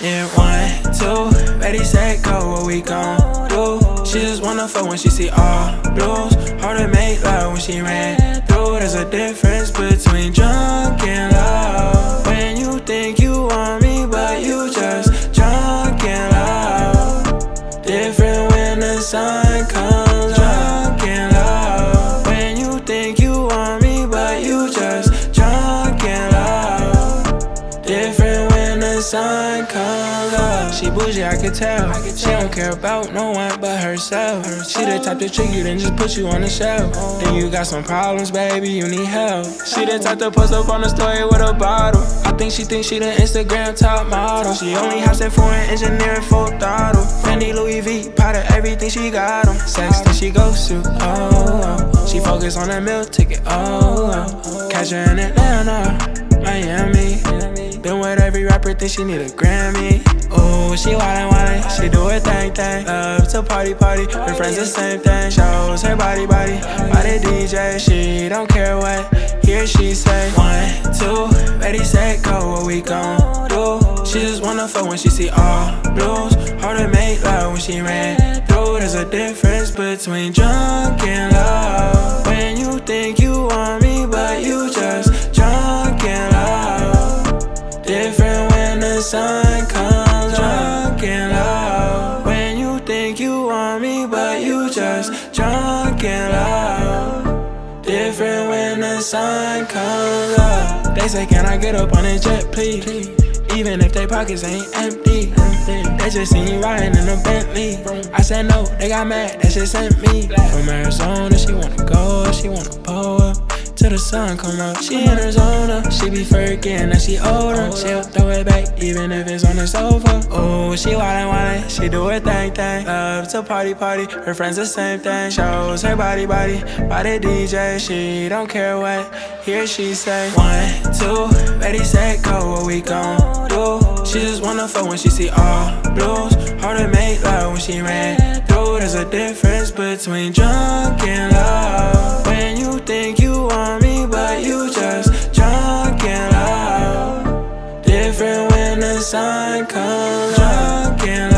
one, two, ready, set, go, what we gon' do? She just wanna fuck when she see all blues. Hard to make love when she ran through. There's a difference between drunk and love. When you think you want me, but you just drunk and love. Different when the sun comes. Drunk and love. When you think you want me, but you just drunk and love. Different when the sun. She bougie, I can tell. She don't care about no one but herself. She the type to trick you, then just put you on the shelf. Then you got some problems, baby, you need help. She the type to post up on the story with a bottle. I think she thinks she the Instagram top model. She only house that foreign engineering full throttle. Fendi, Louis V, of everything she got on. Sex that she goes to, oh, oh. She focus on that meal ticket, oh, oh. Catch her in Atlanta, Miami. Been with every rapper, think she need a Grammy. Ooh, she wildin', wildin', she do her thing, thing. Love to party, party, her friends the same thing. Shows her body, body, the DJ. She don't care what hear she say. One, two, ready, set, go, what we gon' do? She just wanna fuck when she see all blues. Hard to make love when she ran through. There's a difference between drunk and love. When you think you want me, sun comes up. They say, Can I get up on a jet, please? Even if they pockets ain't empty. They just seen you riding in a Bentley. I said no, they got mad, that shit sent me. From Arizona, she wanna go, she wanna pull up. Till the sun come up, she in her Arizona. She be freaking, now she older. She'll throw it back, even if it's on the sofa. Oh, she wildin', wildin', she do her thing, thing. Love to party, party, her friends the same thing. Shows her body, body, by the DJ. She don't care what, here she say. One, two, ready, set, go, what we gon' do? She just wanna fuck when she see all blues. Hard to make love when she ran through. There's a difference between drunk and love. When when the sun comes. Drunk and